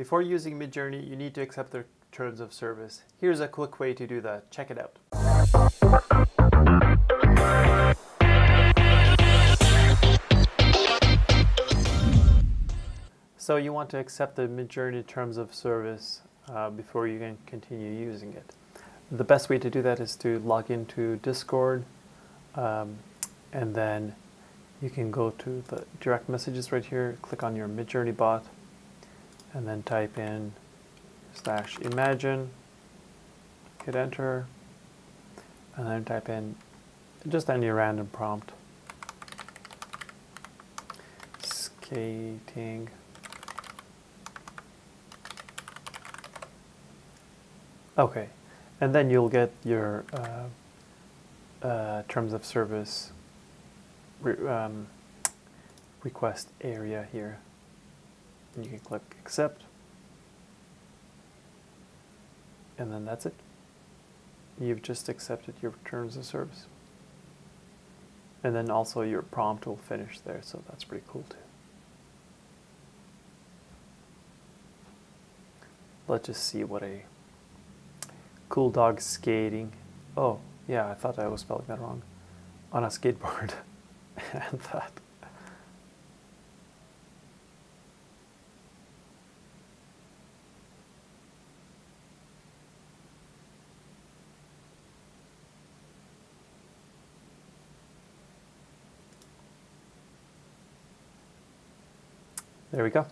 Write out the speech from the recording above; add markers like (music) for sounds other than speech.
Before using Midjourney, you need to accept their terms of service. Here's a quick way to do that. Check it out. So you want to accept the Midjourney terms of service uh, before you can continue using it. The best way to do that is to log into Discord um, and then you can go to the direct messages right here, click on your Midjourney bot and then type in slash imagine, hit enter, and then type in just any random prompt. Skating. Okay, and then you'll get your uh, uh, terms of service re um, request area here. And you can click accept. And then that's it. You've just accepted your terms of service. And then also your prompt will finish there, so that's pretty cool too. Let's just see what a cool dog skating. Oh, yeah, I thought I was spelling that wrong. On a skateboard. (laughs) and that. There we go.